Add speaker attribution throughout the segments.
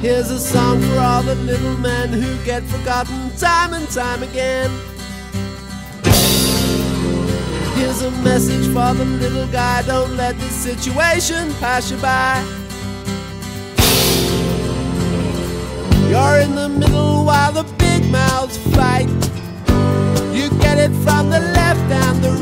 Speaker 1: Here's a song for all the little men who get forgotten time and time again. Here's a message for the little guy don't let the situation pass you by. You're in the middle while the big mouths fight. You get it from the left and the right.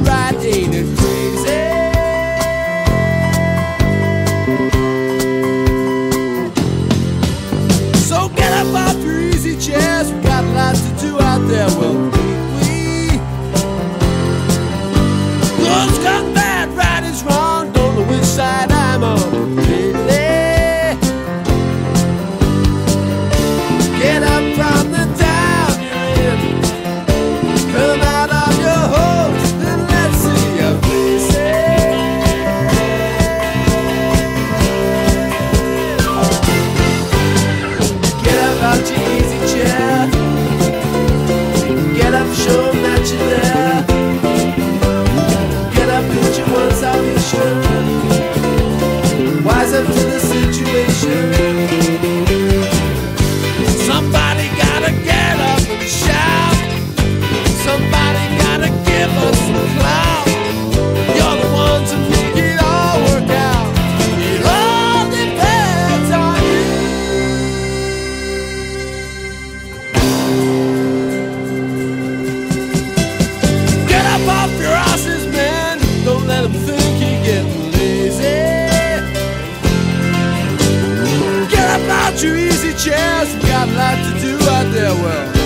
Speaker 1: two easy chairs. We got a lot to do out there. Well.